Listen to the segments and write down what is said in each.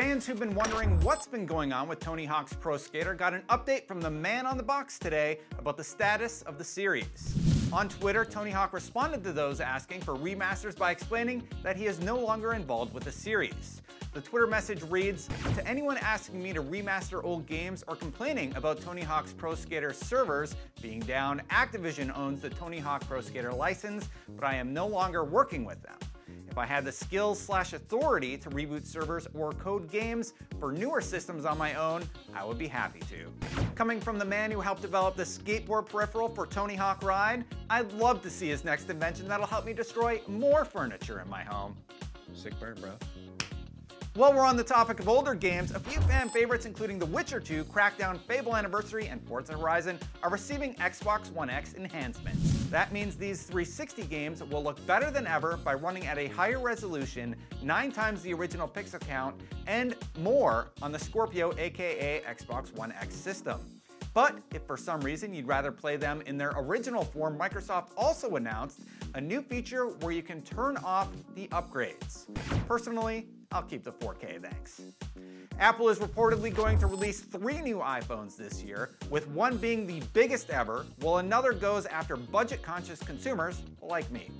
Fans who've been wondering what's been going on with Tony Hawk's Pro Skater got an update from the man on the box today about the status of the series. On Twitter, Tony Hawk responded to those asking for remasters by explaining that he is no longer involved with the series. The Twitter message reads, To anyone asking me to remaster old games or complaining about Tony Hawk's Pro Skater servers being down, Activision owns the Tony Hawk Pro Skater license, but I am no longer working with them. If I had the skills slash authority to reboot servers or code games for newer systems on my own, I would be happy to. Coming from the man who helped develop the skateboard peripheral for Tony Hawk Ride, I'd love to see his next invention that'll help me destroy more furniture in my home. Sick burn, bro. While we're on the topic of older games, a few fan favorites including The Witcher 2, Crackdown, Fable Anniversary, and Forza Horizon are receiving Xbox One X enhancements. That means these 360 games will look better than ever by running at a higher resolution, 9 times the original pixel count, and more on the Scorpio aka Xbox One X system. But if for some reason you'd rather play them in their original form, Microsoft also announced a new feature where you can turn off the upgrades. Personally, I'll keep the 4K, thanks. Apple is reportedly going to release three new iPhones this year, with one being the biggest ever, while another goes after budget-conscious consumers like me.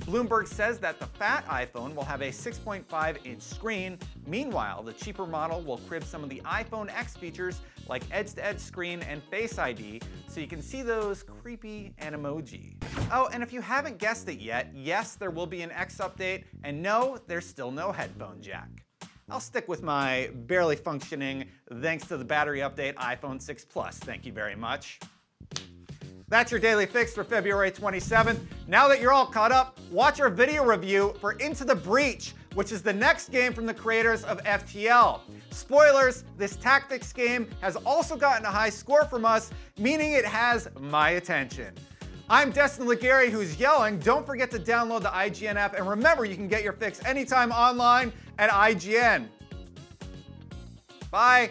Bloomberg says that the fat iPhone will have a 6.5 inch screen. Meanwhile, the cheaper model will crib some of the iPhone X features like edge-to-edge -edge screen and Face ID, so you can see those creepy Animoji. Oh, and if you haven't guessed it yet, yes, there will be an X update, and no, there's still no headphone jack. I'll stick with my barely functioning, thanks to the battery update, iPhone 6 Plus. Thank you very much. That's your daily fix for February 27th. Now that you're all caught up, watch our video review for Into the Breach, which is the next game from the creators of FTL. Spoilers, this tactics game has also gotten a high score from us, meaning it has my attention. I'm Destin Legarie, who's yelling, don't forget to download the IGN app, and remember you can get your fix anytime online at IGN. Bye.